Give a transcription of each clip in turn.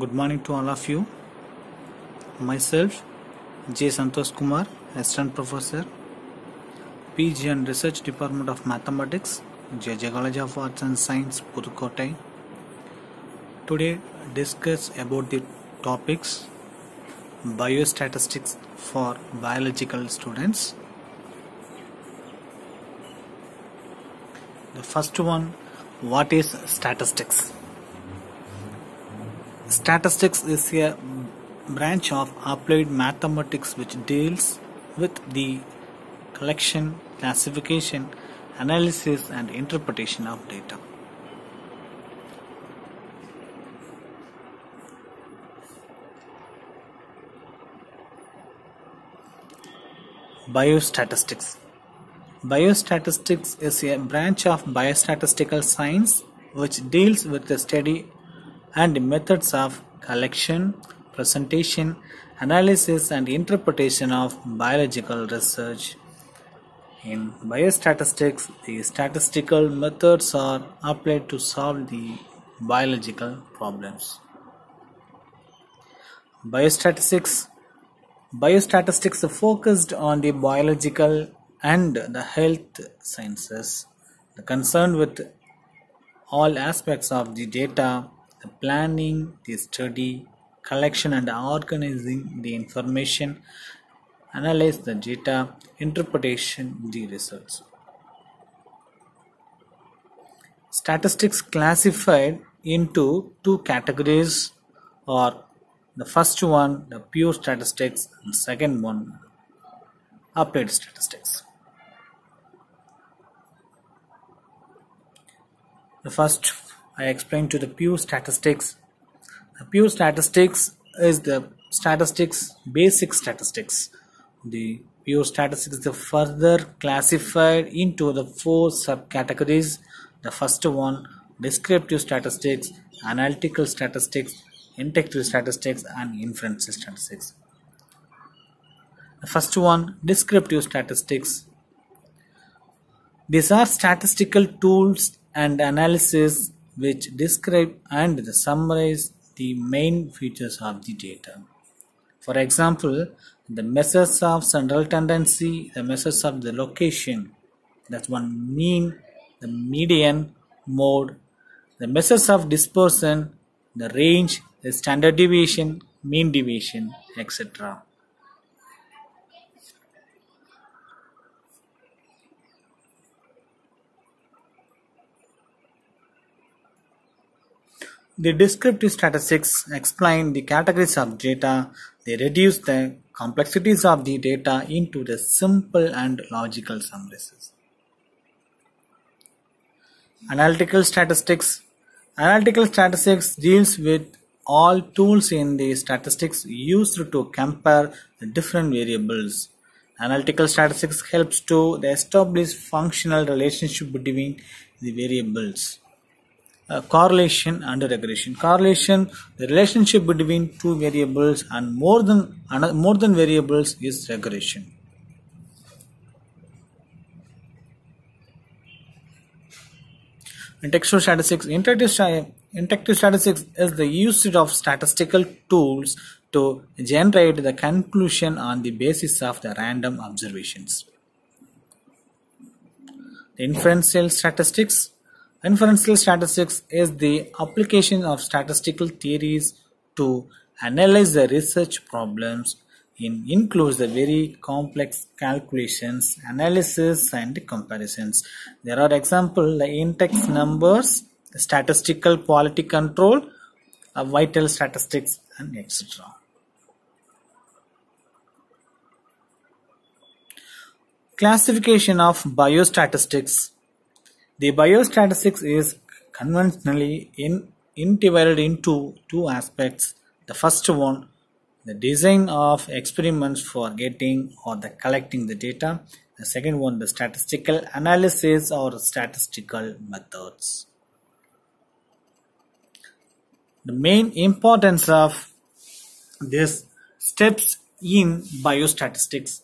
Good morning to all of you. Myself, J. Santosh Kumar, Assistant Professor, PG and Research Department of Mathematics, JJ of Arts and Science, Pudukkottai. Today, discuss about the topics biostatistics for biological students. The first one, what is statistics? Statistics is a branch of applied mathematics which deals with the collection, classification, analysis, and interpretation of data. Biostatistics Biostatistics is a branch of biostatistical science which deals with the study and methods of collection, presentation, analysis, and interpretation of biological research. In biostatistics, the statistical methods are applied to solve the biological problems. Biostatistics Biostatistics focused on the biological and the health sciences, the concern with all aspects of the data, the planning, the study, collection and organizing the information, analyze the data, interpretation, the results. Statistics classified into two categories are the first one the pure statistics and second one applied statistics. The first I explained to the pure statistics. The pure statistics is the statistics, basic statistics. The pure statistics is further classified into the four subcategories. The first one, descriptive statistics, analytical statistics, inductive statistics, and inference statistics. The first one, descriptive statistics. These are statistical tools and analysis which describe and summarize the main features of the data. For example, the measures of central tendency, the measures of the location, that's one mean, the median, mode, the measures of dispersion, the range, the standard deviation, mean deviation, etc. The descriptive statistics explain the categories of data. They reduce the complexities of the data into the simple and logical summaries. Analytical statistics Analytical statistics deals with all tools in the statistics used to compare the different variables. Analytical statistics helps to establish functional relationship between the variables. Uh, correlation and regression. Correlation, the relationship between two variables and more than more than variables is regression. Interactive statistics. Interactive, interactive statistics is the usage of statistical tools to generate the conclusion on the basis of the random observations. The inferential statistics. Inferential statistics is the application of statistical theories to analyze the research problems. It includes the very complex calculations, analysis, and comparisons. There are examples the index numbers, statistical quality control, vital statistics, and etc. Classification of biostatistics. The biostatistics is conventionally in, divided into two aspects. The first one, the design of experiments for getting or the collecting the data. The second one, the statistical analysis or statistical methods. The main importance of these steps in biostatistics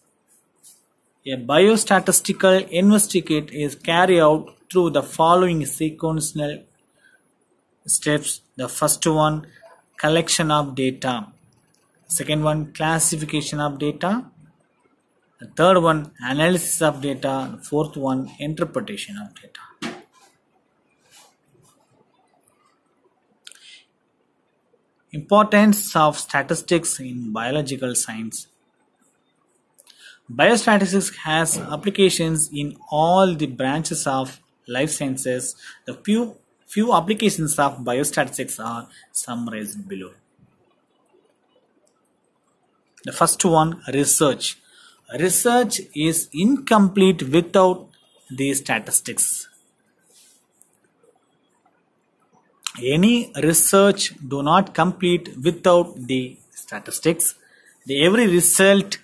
a biostatistical investigate is carried out through the following sequential steps. The first one, collection of data. Second one, classification of data. The third one, analysis of data. The fourth one, interpretation of data. Importance of statistics in biological science. Biostatistics has applications in all the branches of life sciences. The few few applications of biostatistics are summarized below. The first one, research. Research is incomplete without the statistics. Any research do not complete without the statistics. The every result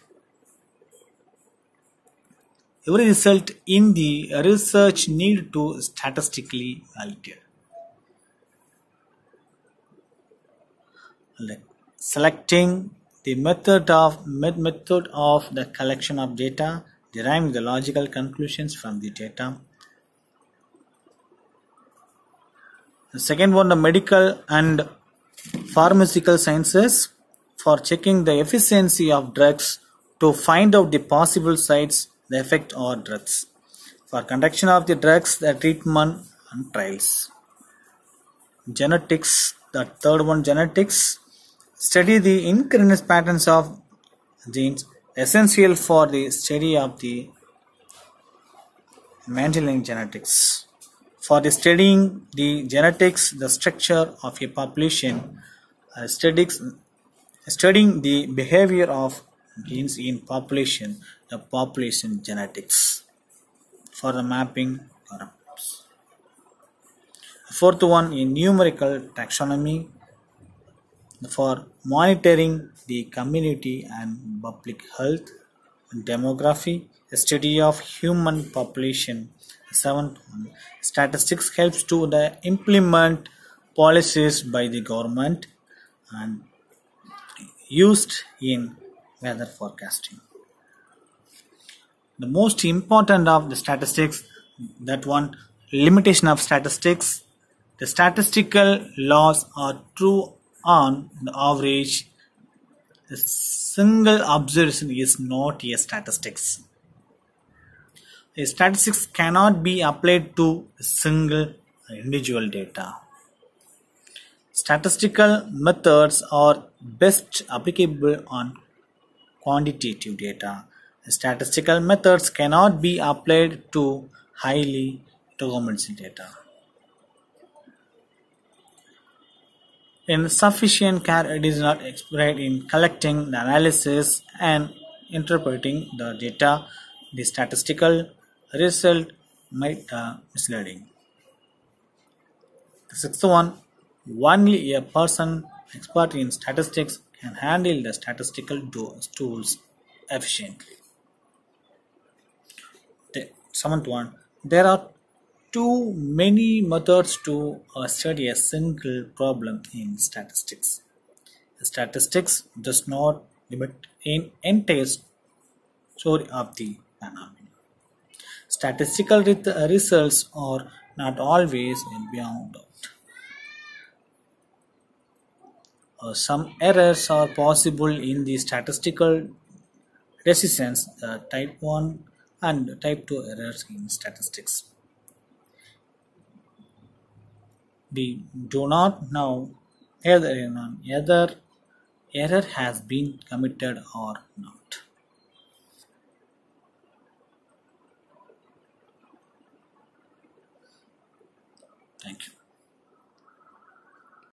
every result in the research need to statistically. Like selecting the method of method of the collection of data, deriving the logical conclusions from the data. The second one, the medical and pharmaceutical sciences for checking the efficiency of drugs to find out the possible sides the effect or drugs. For conduction of the drugs, the treatment and trials. Genetics, the third one genetics, study the inheritance patterns of genes essential for the study of the Mendelian genetics. For the studying the genetics, the structure of a population, uh, studies, studying the behavior of genes in population, the population genetics. For the mapping. Fourth one in numerical taxonomy for monitoring the community and public health, demography, study of human population. Seventh one, statistics helps to the implement policies by the government and used in weather forecasting. The most important of the statistics, that one limitation of statistics, the statistical laws are true on the average. A single observation is not a statistics. A statistics cannot be applied to a single individual data. Statistical methods are best applicable on quantitative data. Statistical methods cannot be applied to highly deterministic data. In sufficient care it is not expert in collecting the analysis and interpreting the data. The statistical result might be misleading. The sixth one, only a person expert in statistics can handle the statistical tools efficiently. The seventh one, there are too many methods to uh, study a single problem in statistics. Statistics does not limit an entire story of the phenomenon. Statistical results are not always beyond doubt. Uh, some errors are possible in the statistical decisions, uh, type 1 and type 2 errors in statistics. We do not know whether either error has been committed or not. Thank you.